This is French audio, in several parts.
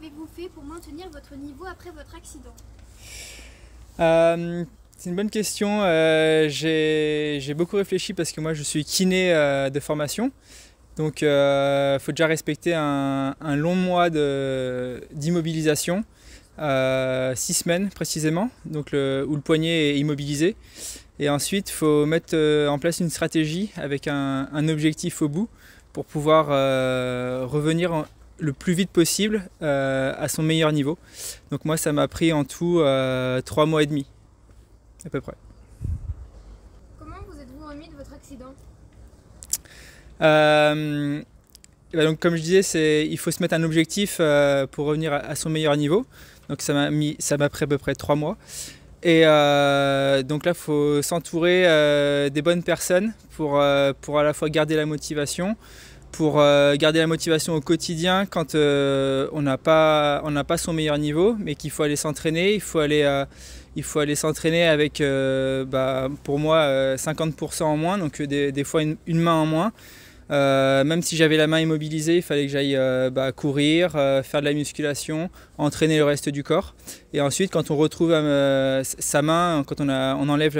avez-vous fait pour maintenir votre niveau après votre accident Euh, c'est une bonne question. Euh, j'ai beaucoup réfléchi parce que moi je suis kiné euh, de formation. Donc il faut déjà respecter un, long mois d'immobilisation, six semaines précisément, donc le- où le poignet est immobilisé. Et ensuite il faut mettre en place une stratégie avec un, objectif au bout pour pouvoir revenir en- le plus vite possible euh, à son meilleur niveau. Donc moi ça m'a pris en tout euh, trois mois et demi à peu près. Comment vous êtes-vous remis de votre accident? Euh, ben donc comme je disais, c'est il faut se mettre un objectif euh, pour revenir à, à son meilleur niveau. Donc ça m'a mis ça m'a pris à peu près trois mois. Et donc là, il faut s'entourer des bonnes personnes pour, pour à la fois garder la motivation, pour euh, garder la motivation au quotidien quand euh, on n'a pas, son meilleur niveau, mais qu'il faut aller s'entraîner, il faut aller, euh, s'entraîner avec, bah, pour moi, euh, 50% en moins, donc des, fois une main en moins. Euh, même si j'avais la main immobilisée, il fallait que j'aille euh, bah, courir, euh, faire de la musculation, entraîner le reste du corps. Et ensuite, quand on retrouve sa main, quand on, enlève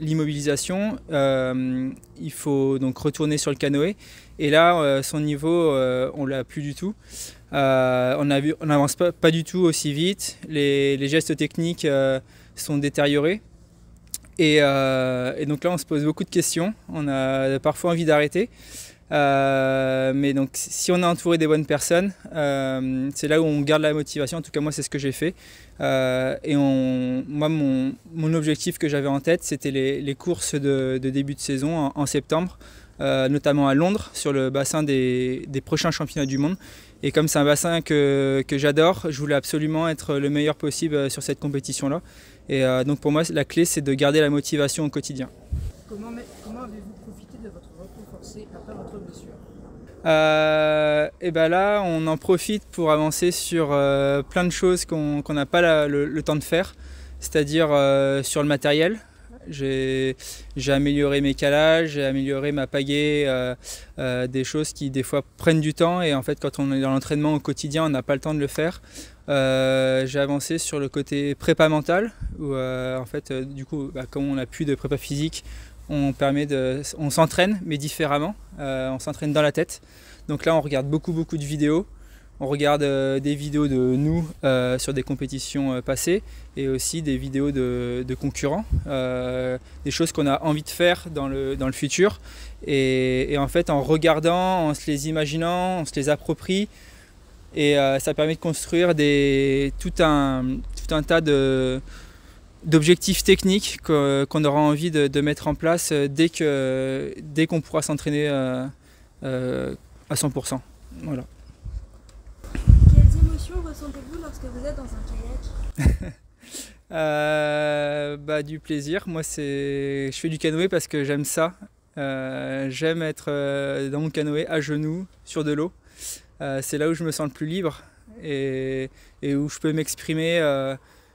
l'immobilisation, il faut donc retourner sur le canoë. Et là, son niveau, on l'a plus du tout. On n'avance pas, du tout aussi vite. Les, gestes techniques sont détériorés. Et, euh, et donc là, on se pose beaucoup de questions. On a parfois envie d'arrêter. Euh, mais donc, si on est entouré des bonnes personnes, euh, c'est là où on garde la motivation. En tout cas, moi, c'est ce que j'ai fait. Et moi, mon, objectif que j'avais en tête, c'était les, courses de, début de saison en septembre, euh, notamment à Londres, sur le bassin des, des prochains championnats du monde. Et comme c'est un bassin que, que j'adore, je voulais absolument être le meilleur possible euh, sur cette compétition-là. Et euh, donc pour moi, la clé, c'est de garder la motivation au quotidien. Comment, avez-vous profité de votre repos forcé après votre blessure? Euh, et ben là, on en profite pour avancer sur euh, plein de choses qu'on n'a pas la- le, le temps de faire, c'est-à-dire euh, sur le matériel. J'ai amélioré mes calages, j'ai amélioré ma pagaie, euh, euh, des choses qui des fois prennent du temps et en fait quand on est dans l'entraînement au quotidien, on n'a pas le temps de le faire. Euh, j'ai avancé sur le côté prépa mental où en fait du coup bah, comme on n'a plus de prépa physique, on permet de, on s'entraîne mais différemment. On s'entraîne dans la tête. Donc là, on regarde beaucoup beaucoup de vidéos. On regarde euh, des vidéos de nous euh, sur des compétitions euh, passées et aussi des vidéos de, concurrents, des choses qu'on a envie de faire dans le, futur. Et, en fait, en regardant, en se les imaginant, on se les approprie. Et ça permet de construire tout, un, tas d'objectifs techniques que- qu'on aura envie de, mettre en place dès dès qu'on pourra s'entraîner à 100%. Voilà. Émotions ressentez-vous lorsque vous êtes dans un kayak Euh, bah, du plaisir. Moi, c'est, je fais du canoë parce que j'aime ça. Euh, j'aime être euh, dans mon canoë à genoux sur de l'eau. Euh, c'est là où je me sens le plus libre et, et où je peux m'exprimer.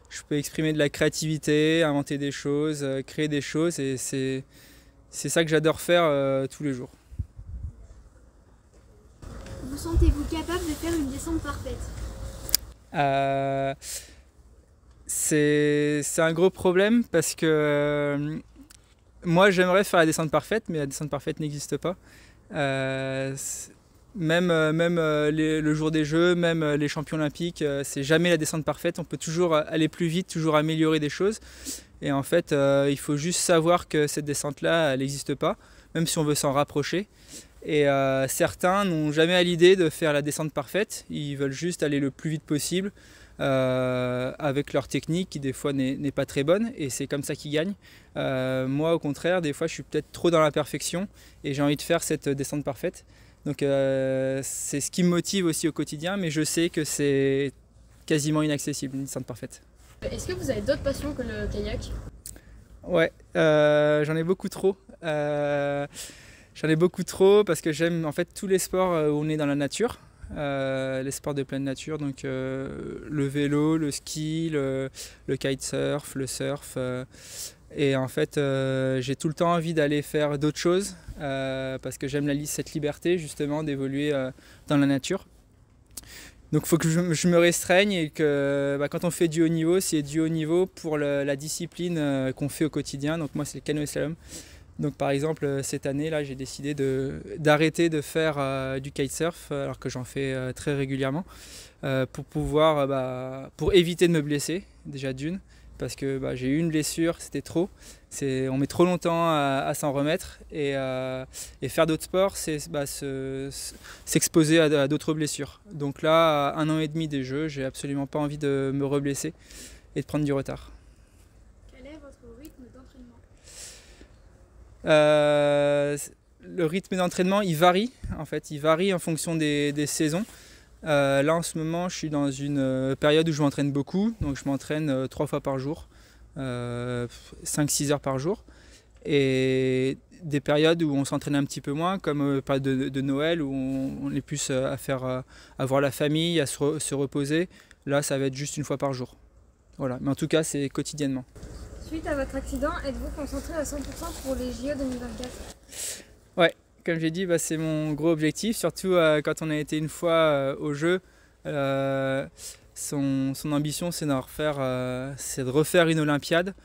je peux exprimer de la créativité, inventer des choses, créer des choses et c'est, c'est ça que j'adore faire tous les jours. Vous sentez-vous capable de faire une descente parfaite? Euh, c'est un gros problème parce que euh, moi j'aimerais faire la descente parfaite, mais la descente parfaite n'existe pas. Euh, même même le jour des Jeux, même les champions olympiques, c'est jamais la descente parfaite. On peut toujours aller plus vite, toujours améliorer des choses. Et en fait, il faut juste savoir que cette descente-là, elle n'existe pas, même si on veut s'en rapprocher. Et euh, certains n'ont jamais à l'idée de faire la descente parfaite. Ils veulent juste aller le plus vite possible euh, avec leur technique qui des fois n'est pas très bonne et c'est comme ça qu'ils gagnent. Euh, moi au contraire, des fois je suis peut-être trop dans la perfection et j'ai envie de faire cette descente parfaite. Donc c'est ce qui me motive aussi au quotidien, mais je sais que c'est quasiment inaccessible une descente parfaite. Est-ce que vous avez d'autres passions que le kayak? Ouais, j'en ai beaucoup trop. J'en ai beaucoup trop parce que j'aime en fait tous les sports euh, où on est dans la nature. Euh, les sports de pleine nature, donc euh, le vélo, le ski, le, le kitesurf, le surf. et en fait, j'ai tout le temps envie d'aller faire d'autres choses parce que j'aime cette liberté justement d'évoluer dans la nature. donc il faut que je, me restreigne et que bah, quand on fait du haut niveau, c'est du haut niveau pour la discipline qu'on fait au quotidien. Donc moi c'est le canoë slalom. Donc par exemple euh, cette année là j'ai décidé d'arrêter de, faire euh, du kitesurf euh, alors que j'en fais très régulièrement pour pouvoir bah, pour éviter de me blesser déjà d'une parce que bah, j'ai eu une blessure, c'était trop. On met trop longtemps à, s'en remettre et, faire d'autres sports, c'est bah, se- se- s'exposer à, d'autres blessures. Donc là, un an et demi des Jeux, j'ai absolument pas envie de me reblesser et de prendre du retard. Quel est votre rythme d'entraînement Euh, le rythme d'entraînement, il varie en fait, il varie en fonction des, saisons. Euh, là en ce moment, je suis dans une euh, période où je m'entraîne beaucoup, donc je m'entraîne euh, trois fois par jour, 5-6 heures par jour. Et des périodes où on s'entraîne un petit peu moins, comme euh, période de, de Noël où on, est plus euh, à faire, euh, à voir la famille, à se, se reposer. Là, ça va être juste une fois par jour. Voilà, mais en tout cas, c'est quotidiennement. Suite à votre accident, êtes-vous concentré à 100% pour les JO 2024 Comme j'ai dit, bah, c'est mon gros objectif, surtout euh, quand on a été une fois euh, au jeu. euh, son, ambition, euh, c'est de refaire une Olympiade,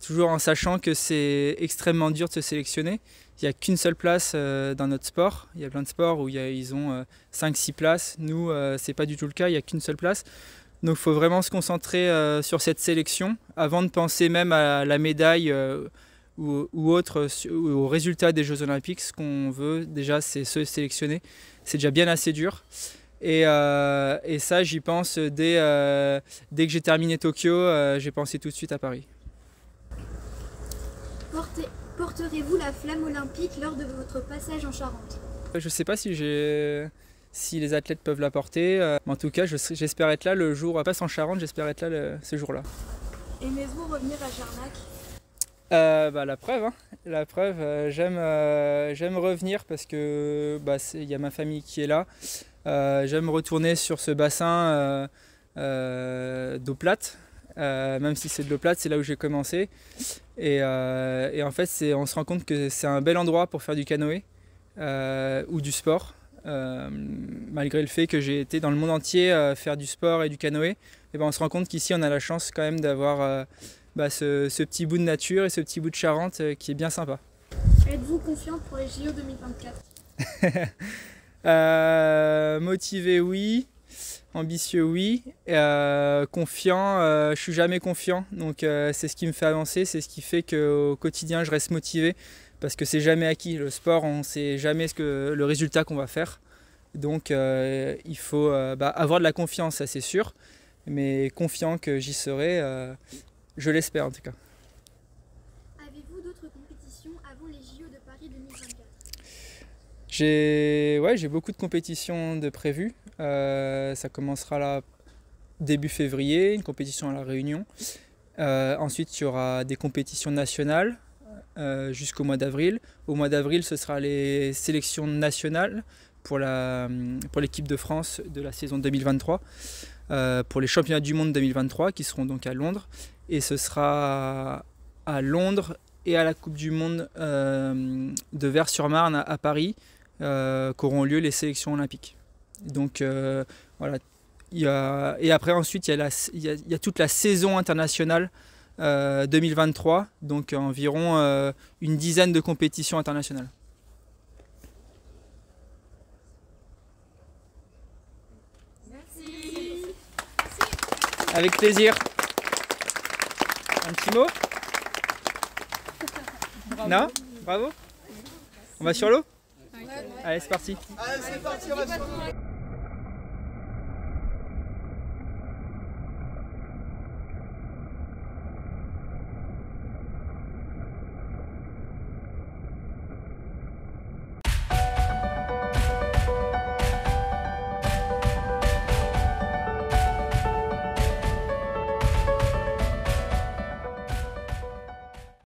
toujours en sachant que c'est extrêmement dur de se sélectionner. Il n'y a qu'une seule place dans notre sport. Il y a plein de sports où ils ont 5-6 places. Nous, c'est pas du tout le cas. Il n'y a qu'une seule place. Donc, il faut vraiment se concentrer euh, sur cette sélection avant de penser même à la médaille euh, ou, ou autre ou au résultat des Jeux Olympiques. Ce qu'on veut déjà, c'est se sélectionner. C'est déjà bien assez dur. Et, euh, et ça, j'y pense dès, dès que j'ai terminé Tokyo. j'ai pensé tout de suite à Paris. Portez- Porterez-vous la flamme olympique lors de votre passage en Charente? Je ne sais pas si, j'ai- si les athlètes peuvent la porter. euh, en tout cas, j'espère être là le jour. Passe en Charente, j'espère être là le- ce jour-là. Aimez-vous revenir à Jarnac? Euh, bah, la preuve, hein. la preuve, euh, j'aime euh, j'aime revenir parce que bah, il y a ma famille qui est là. Euh, j'aime retourner sur ce bassin euh, euh, d'eau plate, euh, même si c'est de l'eau plate, c'est là où j'ai commencé. Et, euh, et en fait, on se rend compte que c'est un bel endroit pour faire du canoë euh, ou du sport. Euh, malgré le fait que j'ai été dans le monde entier euh, faire du sport et du canoë, et ben on se rend compte qu'ici on a la chance quand même d'avoir euh, bah, ce, ce petit bout de nature et ce petit bout de Charente euh, qui est bien sympa. Êtes-vous confiante pour les JO 2024 Euh, motivé, oui. Ambitieux, oui. Confiant, je suis jamais confiant. Donc c'est ce qui me fait avancer, c'est ce qui fait qu'au quotidien je reste motivé parce que c'est jamais acquis. Le sport, on sait jamais ce que, le résultat qu'on va faire. Donc euh, il faut euh, bah, avoir de la confiance, ça c'est sûr. Mais confiant que j'y serai, euh, je l'espère en tout cas. Avez-vous d'autres compétitions avant les JO de Paris 2024 J'ai ouais, j'ai beaucoup de compétitions de prévues. Ça commencera là début février, une compétition à la Réunion. Ensuite, il y aura des compétitions nationales euh, jusqu'au mois d'avril. Au mois d'avril, ce sera les sélections nationales pour la pour l'équipe de France de la saison 2023, euh, pour les championnats du monde 2023 qui seront donc à Londres. Et ce sera à Londres et à la Coupe du Monde euh, de Vers-sur-Marne à, Paris qu'auront lieu les sélections olympiques. Donc voilà. Et après ensuite il y a toute la saison internationale euh, 2023, donc environ euh, une dizaine de compétitions internationales. Avec plaisir. Un petit mot? Non? Bravo? On va sur l'eau? Allez, c'est parti. Allez, c'est parti, on va sur-